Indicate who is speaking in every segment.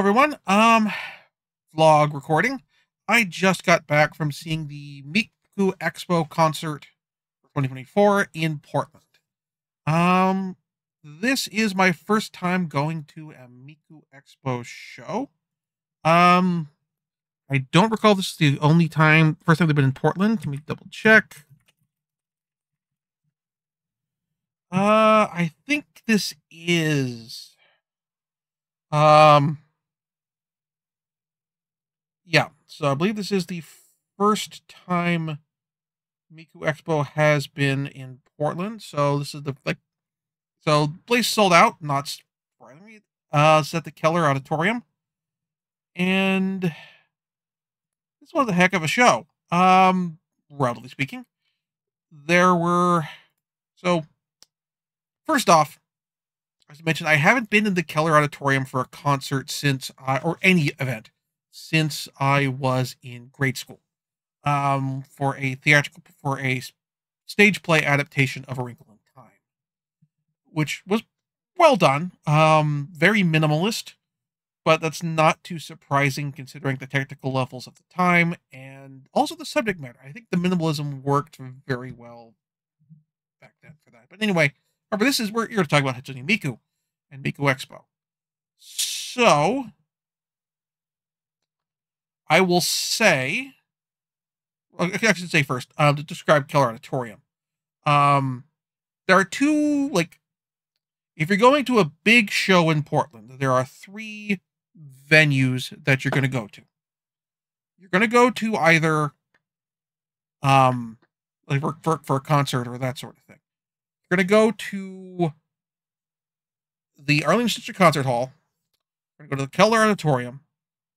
Speaker 1: everyone. Um, vlog recording. I just got back from seeing the Miku Expo concert 2024 in Portland. Um, this is my first time going to a Miku Expo show. Um, I don't recall this is the only time, first time they've been in Portland. Let me double check. Uh, I think this is, um, yeah. So I believe this is the first time Miku Expo has been in Portland. So this is the like, so place sold out. Not surprisingly, uh, it's at the Keller Auditorium, and this was a heck of a show. Um, relatively speaking, there were so first off, as I mentioned, I haven't been in the Keller Auditorium for a concert since I, or any event since I was in grade school um, for a theatrical for a stage play adaptation of A Wrinkle in Time, which was well done, um, very minimalist, but that's not too surprising considering the technical levels of the time and also the subject matter. I think the minimalism worked very well back then for that. But anyway, remember this is where you're talking about Hatsune Miku and Miku Expo. So I will say, I should say first, uh, to describe Keller Auditorium. Um, there are two, like, if you're going to a big show in Portland, there are three venues that you're going to go to. You're going to go to either, um, like for, for, for a concert or that sort of thing. You're going to go to the Arlington Concert Hall. You're going to go to the Keller Auditorium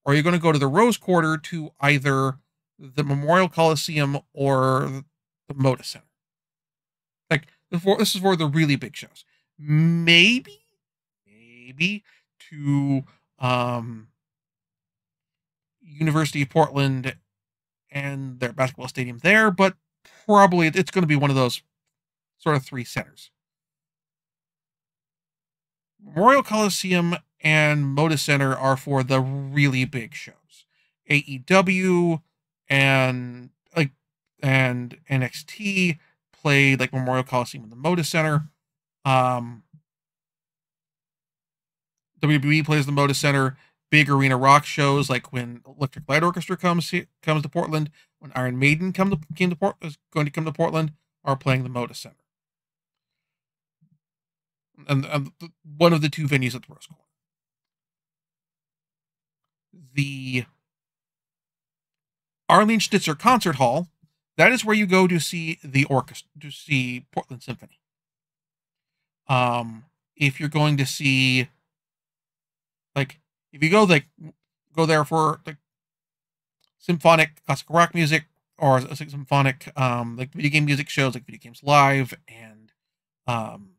Speaker 1: or you're going to go to the Rose Quarter to either the Memorial Coliseum or the Moda Center. Like this is for the really big shows. Maybe, maybe to um, University of Portland and their basketball stadium there, but probably it's going to be one of those sort of three centers. Memorial Coliseum and Moda Center are for the really big shows. AEW and like and NXT played like Memorial Coliseum and the Moda Center. Um, WWE plays the Moda Center. Big arena rock shows like when Electric Light Orchestra comes comes to Portland, when Iron Maiden come to, came to Port is going to come to Portland, are playing the Moda Center. And, and one of the two venues at the Rose Quarter the Arlene Schnitzer Concert Hall. That is where you go to see the orchestra, to see Portland Symphony. Um, if you're going to see, like, if you go like go there for like symphonic classical rock music or symphonic um like video game music shows like video games live and um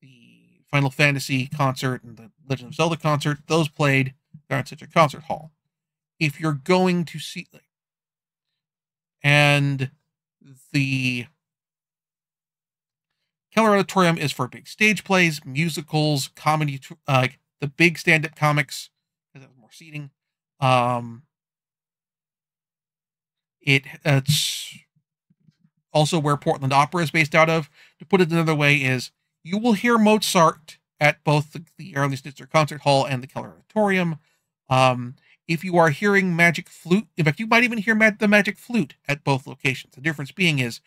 Speaker 1: the final fantasy concert and the legend of zelda concert those played at such a concert hall. If you're going to see, and the Keller Auditorium is for big stage plays, musicals, comedy, uh, like the big stand-up comics, because more seating. Um, it it's also where Portland Opera is based out of. To put it another way, is you will hear Mozart at both the, the Schnitzer Concert Hall and the Keller Auditorium. Um, if you are hearing magic flute, in fact, you might even hear the magic flute at both locations. The difference being is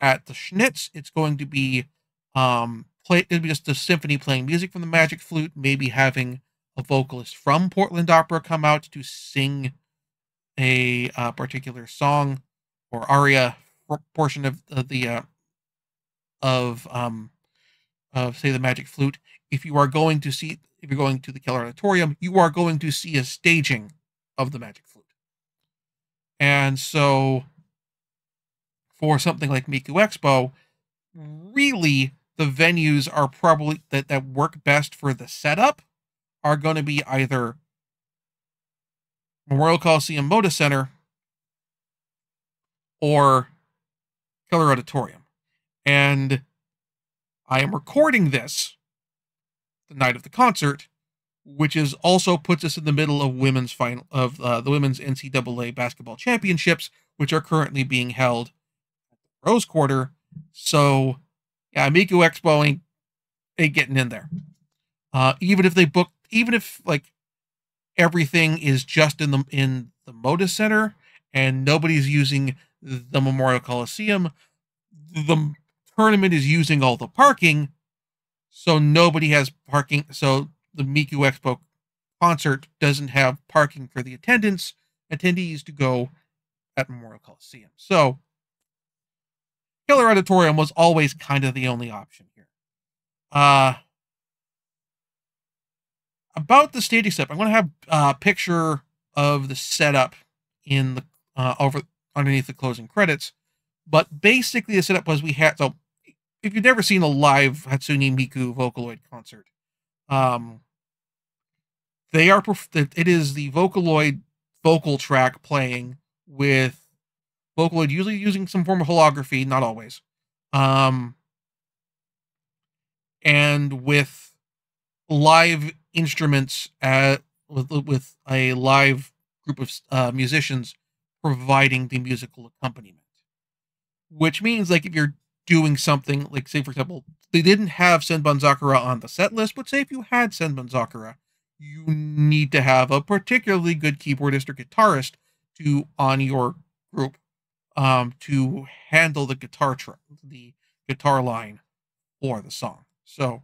Speaker 1: at the Schnitz, it's going to be um, play. It'll be just a symphony playing music from the magic flute, maybe having a vocalist from Portland Opera come out to sing a uh, particular song or aria portion of, of the uh, of um of say the magic flute. If you are going to see if you're going to the Keller Auditorium, you are going to see a staging of the Magic Flute. And so, for something like Miku Expo, really the venues are probably that, that work best for the setup are going to be either Memorial Coliseum Moda Center or Keller Auditorium. And I am recording this the night of the concert, which is also puts us in the middle of women's final of uh, the women's NCAA basketball championships, which are currently being held at the Rose Quarter. So, yeah, Miku Expo ain't, ain't getting in there. Uh, even if they book, even if like everything is just in the in the Moda Center and nobody's using the Memorial Coliseum, the tournament is using all the parking, so nobody has parking. So the Miku Expo concert doesn't have parking for the attendants attendees to go at Memorial Coliseum. So Keller Auditorium was always kind of the only option here. Uh about the staging step, I'm going to have a picture of the setup in the uh, over underneath the closing credits. But basically, the setup was we had so if you've never seen a live Hatsune Miku Vocaloid concert, um, they are it is the Vocaloid vocal track playing with Vocaloid usually using some form of holography, not always, um, and with live instruments at with with a live group of uh, musicians providing the musical accompaniment. Which means, like, if you're doing something, like, say, for example, they didn't have Senbon Zakura on the set list, but say if you had Senbon Zakura, you need to have a particularly good keyboardist or guitarist to on your group um, to handle the guitar track, the guitar line for the song. So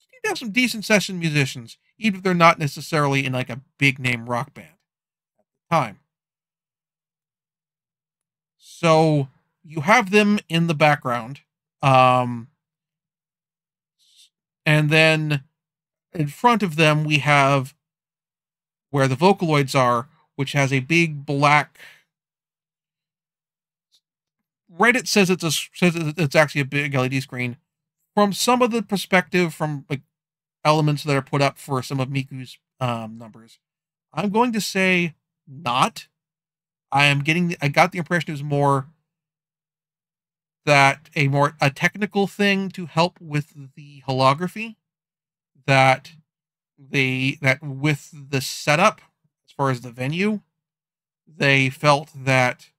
Speaker 1: you have some decent session musicians, even if they're not necessarily in like a big name rock band at the time. So you have them in the background. Um, and then in front of them, we have where the Vocaloids are, which has a big black. Reddit says it's a says it's actually a big LED screen. From some of the perspective from like elements that are put up for some of Miku's um, numbers. I'm going to say not. I am getting. I got the impression it was more that a more a technical thing to help with the holography. That they that with the setup as far as the venue, they felt that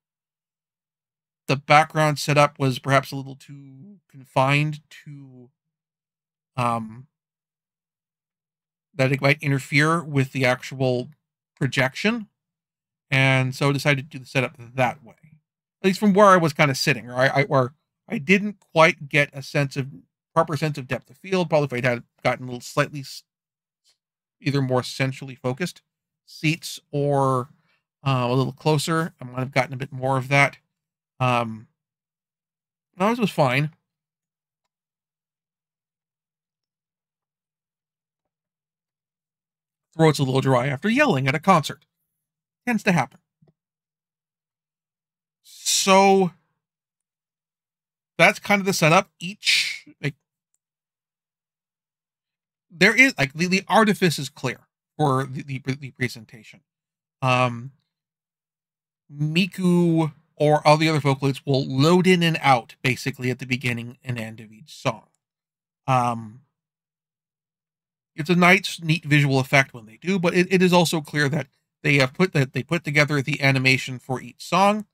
Speaker 1: the background setup was perhaps a little too confined to um that it might interfere with the actual projection, and so decided to do the setup that way. At least from where I was kind of sitting, or I, I or I didn't quite get a sense of proper sense of depth of field. Probably if I had gotten a little slightly either more centrally focused seats or uh, a little closer, I might have gotten a bit more of that. Um, no, was fine. throat's a little dry after yelling at a concert. Tends to happen. So that's kind of the setup. Each like there is like the, the artifice is clear for the, the, the presentation. Um Miku or all the other vocalists will load in and out basically at the beginning and end of each song. Um it's a nice, neat visual effect when they do, but it, it is also clear that they have put that they put together the animation for each song,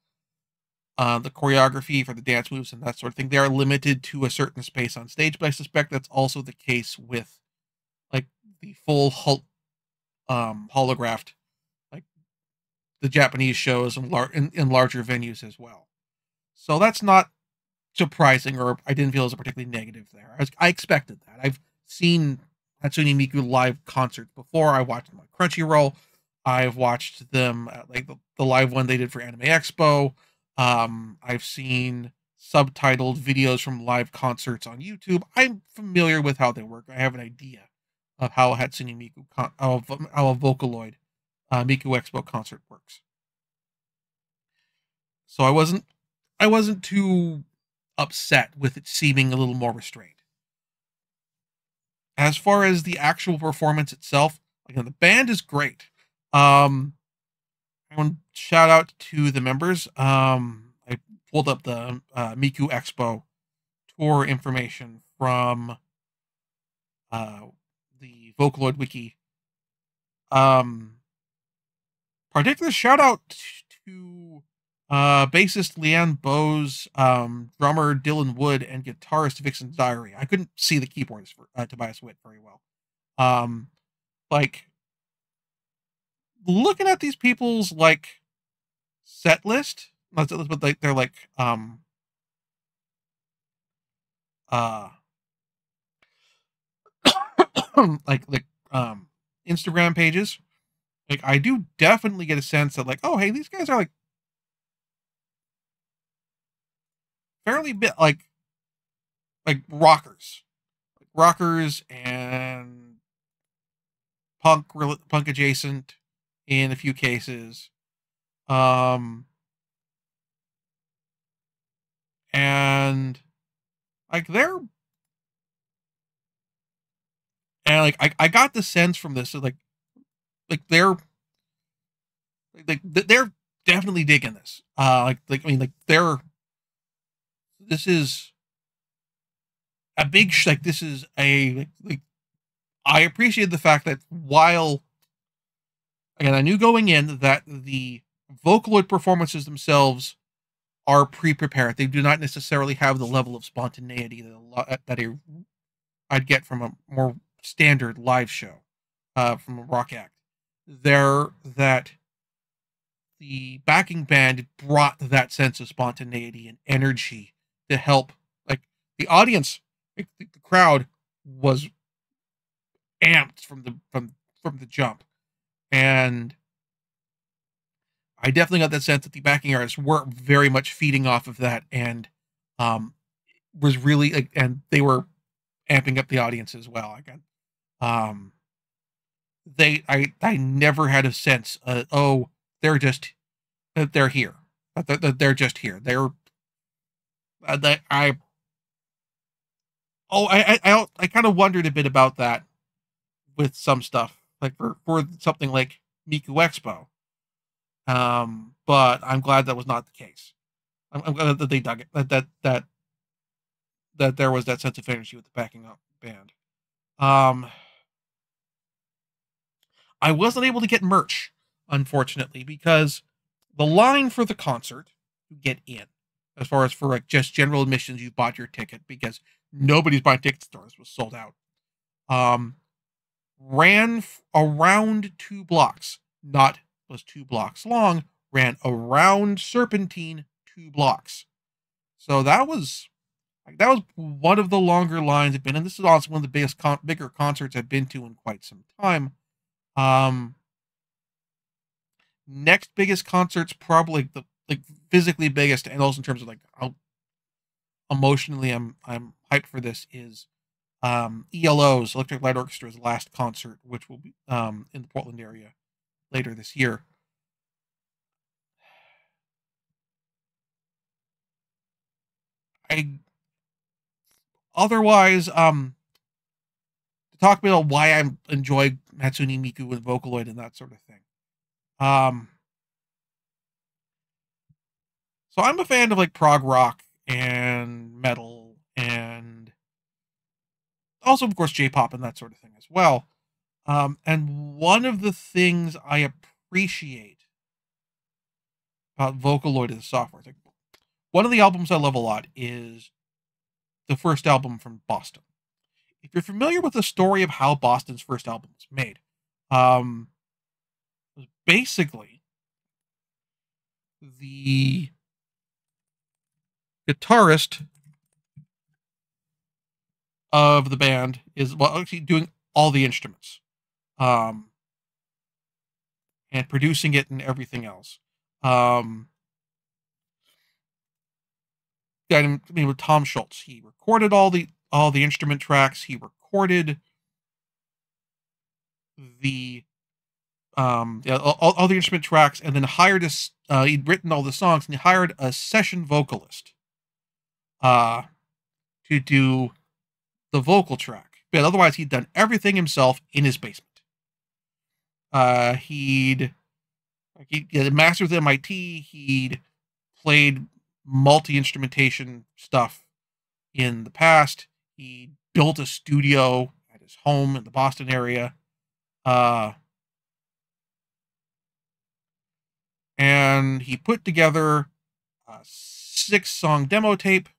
Speaker 1: uh, the choreography for the dance moves and that sort of thing. They are limited to a certain space on stage, but I suspect that's also the case with like the full hol- um, holographed, like the Japanese shows and lar- in, in larger venues as well. So that's not surprising, or I didn't feel as a particularly negative there. I, was, I expected that. I've seen Hatsune Miku live concerts before. I watched them on Crunchyroll. I've watched them at, like the, the live one they did for Anime Expo. Um, I've seen subtitled videos from live concerts on YouTube. I'm familiar with how they work. I have an idea of how Hatsune Miku how, how a Vocaloid uh, Miku Expo concert works. So I wasn't I wasn't too upset with it seeming a little more restrained. As far as the actual performance itself, again, the band is great. Um, To shout out to the members. Um, I pulled up the uh, Miku Expo tour information from uh, the Vocaloid Wiki Um, particular shout out to uh, bassist Leanne Bose, um, drummer Dylan Wood, and guitarist Vixen Diary. I couldn't see the keyboards for uh, Tobias Witt very well. Um, like looking at these people's like set list, but like they're like um uh like like um Instagram pages. Like I do definitely get a sense that like, oh hey, these guys are like fairly bit like like rockers. Like rockers and punk punk adjacent in a few cases. Um and like they're and like I, I got the sense from this that like like they're like they're definitely digging this uh like like i mean like they're this is a big like this is a like, like i appreciate the fact that while again i knew going in that the vocaloid performances themselves are pre-prepared. They do not necessarily have the level of spontaneity that that I'd get from a more standard live show uh, from a rock act. There that the backing band brought that sense of spontaneity and energy to help like the audience the, the crowd was amped from the from from the jump and I definitely got that sense that the backing artists were very much feeding off of that and um was really and they were amping up the audience as well. I got um they I I never had a sense uh, oh they're just that they're here that they're, just here they're uh, that I oh I I I, I kind of wondered a bit about that with some stuff like for for something like Miku Expo um, but I'm glad that was not the case. I'm, I'm glad that they dug it. That that that that there was that sense of energy with the backing up band. Um, I wasn't able to get merch, unfortunately, because the line for the concert to get in, as far as for like just general admissions, you bought your ticket because nobody's buying ticket stores was sold out. Um, ran around two blocks, not was two blocks long, ran around Serpentine two blocks. So that was that was one of the longer lines I've been, and this is also one of the biggest, con- bigger concerts I've been to in quite some time. Um, next biggest concerts, probably the like physically biggest, and also in terms of like how emotionally I'm I'm hyped for this is um, ELO's Electric Light Orchestra's last concert, which will be um, in the Portland area later this year. I otherwise um to talk about why I enjoy Hatsune Miku and Vocaloid and that sort of thing. Um so I'm a fan of like prog rock and metal and also of course J-pop and that sort of thing as well. Um, and one of the things I appreciate about Vocaloid as software, like one of the albums I love a lot is the first album from Boston. If you're familiar with the story of how Boston's first album was made, um, was basically the guitarist of the band is well actually doing all the instruments um, and producing it and everything else. Um, I mean, with Tom Scholz, he recorded all the all the instrument tracks. He recorded the um yeah, all, all the instrument tracks, and then hired a uh, he'd written all the songs, and he hired a session vocalist uh to do the vocal track. But otherwise, he'd done everything himself in his basement. Uh, he'd he had a master's with MIT. He'd played multi instrumentation stuff in the past. He built a studio at his home in the Boston area. Uh, and he put together a six song demo tape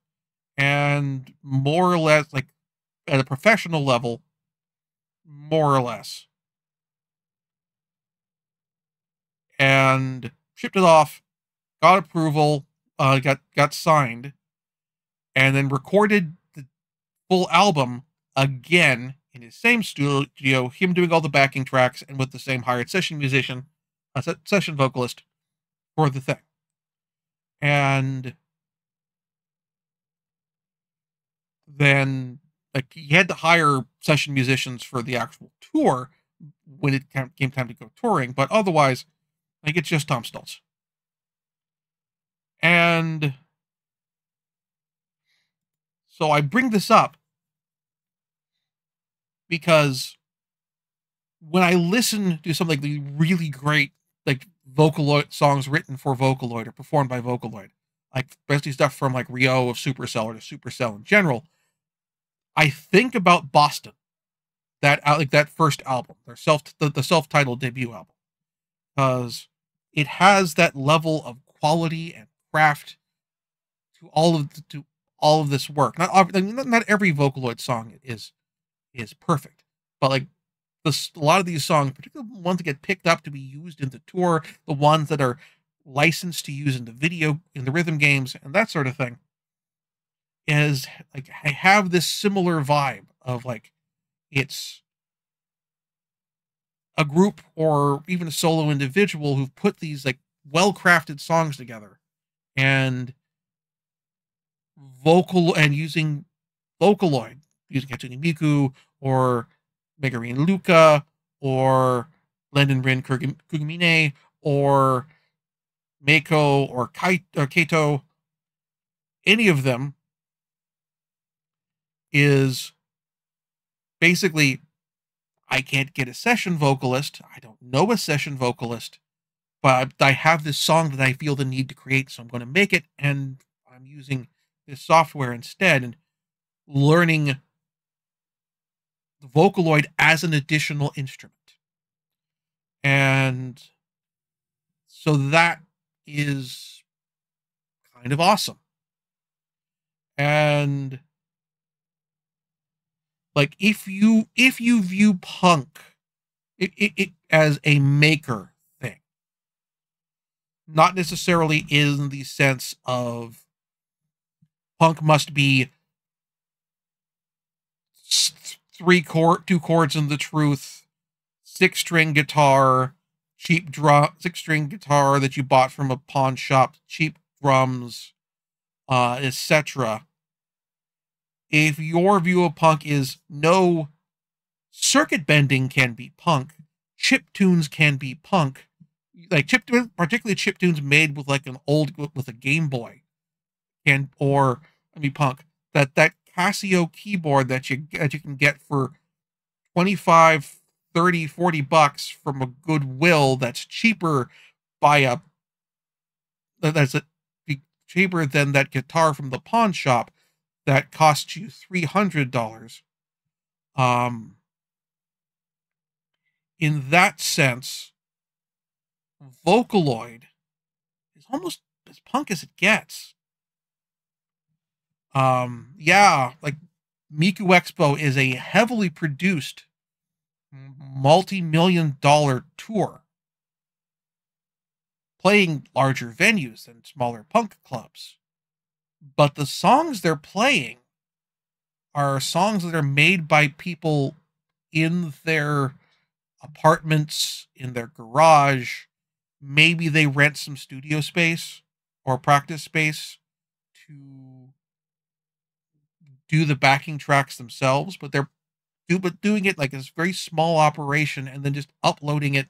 Speaker 1: and more or less like at a professional level more or less. And shipped it off got approval uh, got got signed and then recorded the full album again in his same studio him doing all the backing tracks and with the same hired session musician a session vocalist for the thing. And then like he had to hire session musicians for the actual tour when it came time to go touring, but otherwise, like it's just Tom Scholz. And so I bring this up because when I listen to something like the really great like Vocaloid songs written for Vocaloid or performed by Vocaloid, like especially stuff from like ryo of Supercell or Supercell in general, I think about Boston, that uh, like that first album, their self the, the self-titled debut album, because it has that level of quality and craft to all of the, to all of this work. Not not every Vocaloid song is is perfect, but like this, a lot of these songs, particularly ones that get picked up to be used in the tour, the ones that are licensed to use in the video in the rhythm games and that sort of thing is like I have this similar vibe of like it's a group or even a solo individual who've put these like well-crafted songs together and vocal and using Vocaloid, using Hatsune Miku or Megurine Luka or Len and Rin Kagamine or Meiko or, Kai, or Kaito, any of them is basically I can't get a session vocalist. I don't know a session vocalist, but I have this song that I feel the need to create, so I'm going to make it, and I'm using this software instead and learning the Vocaloid as an additional instrument. And so that is kind of awesome. And like if you if you view punk it, it, it as a maker thing. Not necessarily in the sense of punk must be three chord two chords in the truth six string guitar cheap drum six string guitar that you bought from a pawn shop cheap drums uh etc if your view of punk is no circuit bending can be punk, chip tunes can be punk, like chip particularly chip tunes made with like an old with a Game Boy, can or I mean punk that that Casio keyboard that you that you can get for 25 30 40 bucks from a goodwill that's cheaper by a that's a, cheaper than that guitar from the pawn shop that cost you $300. Um, in that sense, Vocaloid is almost as punk as it gets. Um, yeah, like Miku Expo is a heavily produced multi-million dollar tour playing larger venues than smaller punk clubs but the songs they're playing are songs that are made by people in their apartments, in their garage. Maybe they rent some studio space or practice space to do the backing tracks themselves, but they're do but doing it like this very small operation and then just uploading it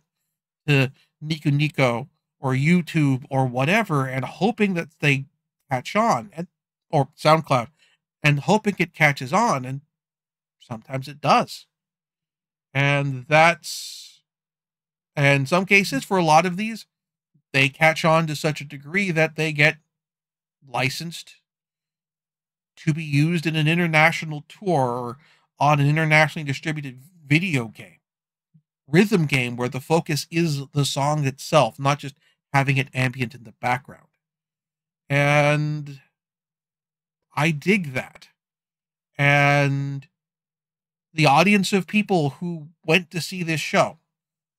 Speaker 1: to Nico Nico or YouTube or whatever and hoping that they catch on and or SoundCloud and hoping it catches on and sometimes it does. And that's and in some cases for a lot of these they catch on to such a degree that they get licensed to be used in an international tour or on an internationally distributed video game rhythm game where the focus is the song itself not just having it ambient in the background. And I dig that. And the audience of people who went to see this show,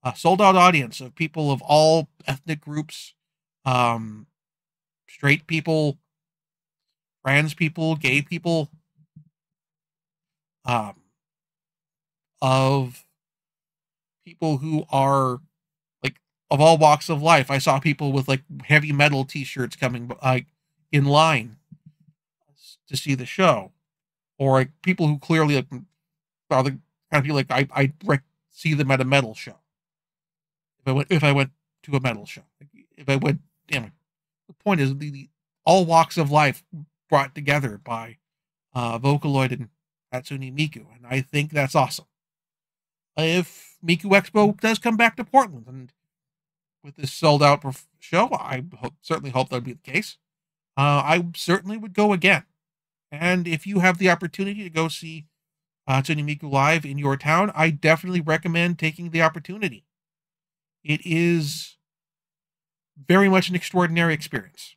Speaker 1: a sold out audience of people of all ethnic groups, um, straight people, trans people, gay people, um, of people who are of all walks of life. I saw people with like heavy metal T-shirts coming like in line to see the show, or like people who clearly like, are the kind of people like I I see them at a metal show. If I went if I went to a metal show, if I went, damn it. The point is the, the all walks of life brought together by uh, Vocaloid and Hatsune Miku, and I think that's awesome. If Miku Expo does come back to Portland, and with this sold out show, I hope, certainly hope that would be the case. Uh, I certainly would go again. And if you have the opportunity to go see uh, Hatsune Miku live in your town, I definitely recommend taking the opportunity. It is very much an extraordinary experience.